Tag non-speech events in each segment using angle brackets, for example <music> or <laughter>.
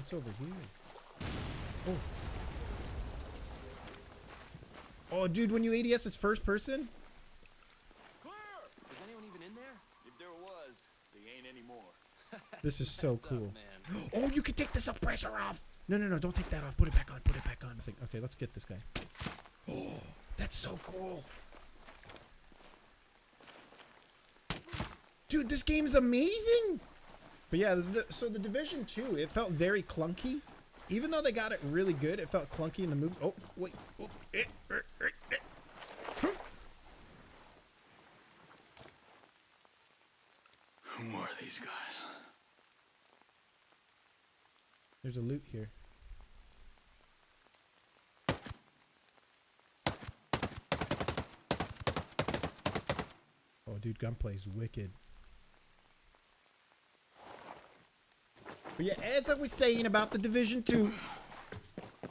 What's over here? Oh. Oh, dude, when you ADS, it's first person? Clear! Is anyone even in there? If there was, they ain't anymore. <laughs> This is so Messed up, cool. <gasps> Oh, you can take the suppressor off. No, no, no, don't take that off. Put it back on. Put it back on. I think. Okay, let's get this guy. <gasps> Oh, that's so cool. Dude, this game is amazing. But yeah, this is the, so the Division 2, it felt very clunky. Even though they got it really good, it felt clunky in the move. Oh, wait. Oh, eh, eh, eh, eh. Who are these guys? There's a loot here. Oh, dude, gunplay is wicked. But yeah, as I was saying about the Division 2,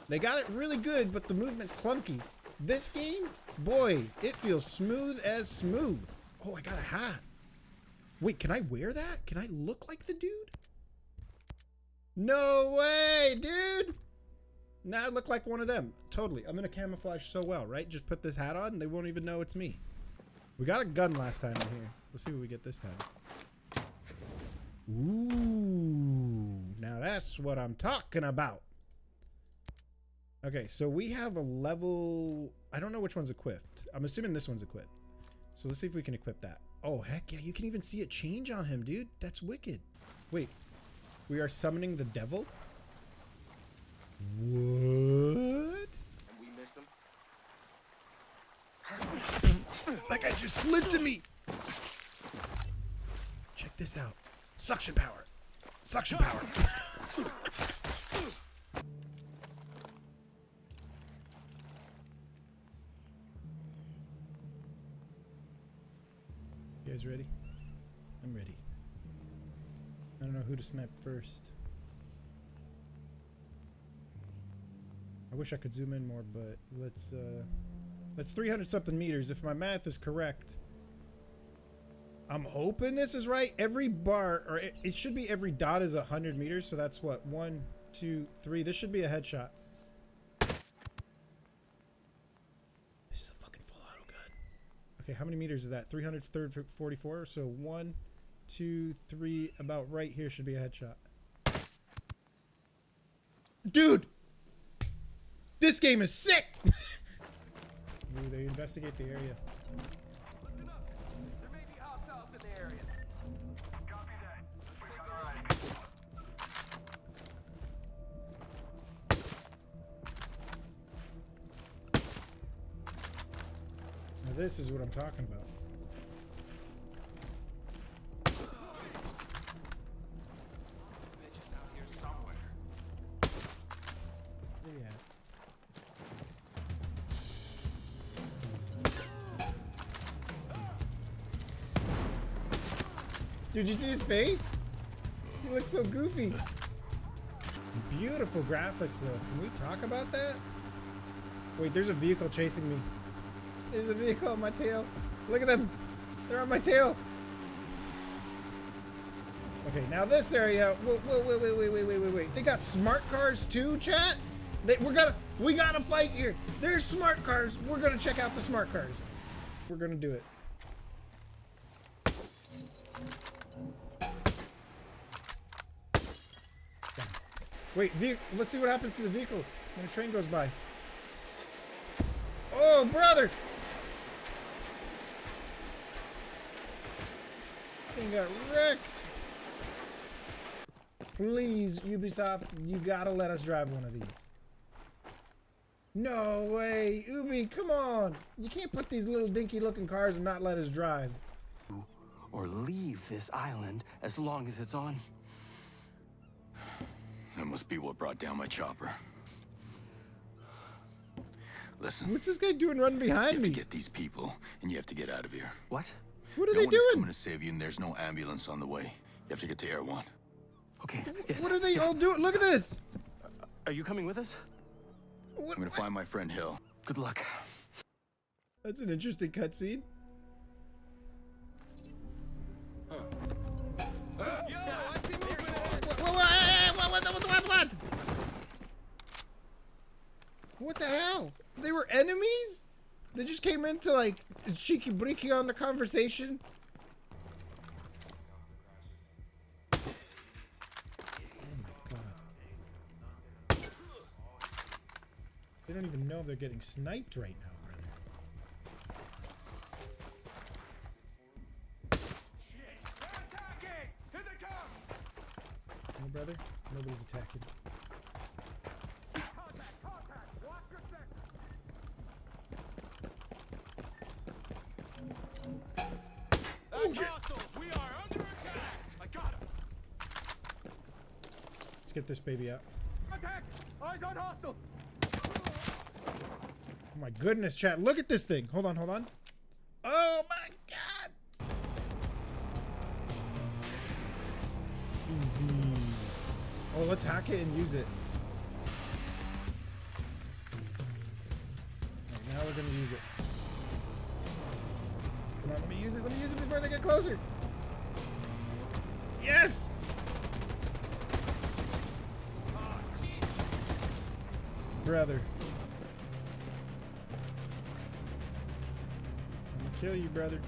they got it really good, but the movement's clunky. This game, boy, it feels smooth as smooth. Oh, I got a hat. Wait, can I wear that? Can I look like the dude? No way, dude! Now I look like one of them. Totally. I'm gonna camouflage so well, right? Just put this hat on and they won't even know it's me. We got a gun last time in here. Let's see what we get this time. Ooh. Now that's what I'm talking about. Okay, so we have a level... I don't know which one's equipped. I'm assuming this one's equipped. So let's see if we can equip that. Oh, heck yeah. You can even see it change on him, dude. That's wicked. Wait, we are summoning the devil? What? And we missed them? That guy just slid to me! Check this out. Suction power. Suction power. you guys ready? I'm ready. I don't know who to snipe first. I wish I could zoom in more, but let's, uh... That's 300 something meters, if my math is correct. I'm hoping this is right. Every bar, or it, it should be every dot is 100 meters, so that's what? One, two, three. This should be a headshot. This is a fucking full auto gun. Okay, how many meters is that? 344, so one, two, three, about right here should be a headshot. Dude! This game is sick! <laughs> Ooh, they investigate the area. Now this is what I'm talking about. Bitches out here somewhere. Yeah. Dude, you see his face? He looks so goofy. Beautiful graphics, though. Can we talk about that? Wait, there's a vehicle chasing me. There's a vehicle on my tail. Look at them. They're on my tail. Okay, now this area. Wait, wait, wait, wait, wait, wait, wait, wait. They got smart cars too, chat. They, we're gonna, we gotta fight here. There's smart cars. We're gonna check out the smart cars. We're gonna do it. Wait, let's see what happens to the vehicle when a train goes by. Oh, brother! Thing got wrecked. Please, Ubisoft, you gotta let us drive one of these. No way, Ubi, come on! You can't put these little dinky looking cars and not let us drive. or leave this island as long as it's on. That must be what brought down my chopper. Listen, What's this guy doing running behind you have me? to get these people, and you have to get out of here. What? What are no they doing? Coming to save you, and there's no ambulance on the way. You have to get to Erewhon. Okay. Yes. What are they yeah. all doing? Look at this. Uh, are you coming with us? What? I'm gonna find my friend Hill. Good luck. That's an interesting cutscene. What the hell? They were enemies? They just came into like cheeky breaky on the conversation. Oh my god. They don't even know they're getting sniped right now, brother. They're attacking! Here they come! No, brother? Nobody's attacking. Let's get this baby out. Contact! Eyes on hostile! Oh my goodness, chat. Look at this thing. Hold on, hold on. Oh my god. Easy. Oh, let's hack it and use it. Alright, now we're gonna use it. Come on, let me use it. Let me use it before they get closer. Yes! Brother. I'm gonna kill you, brother.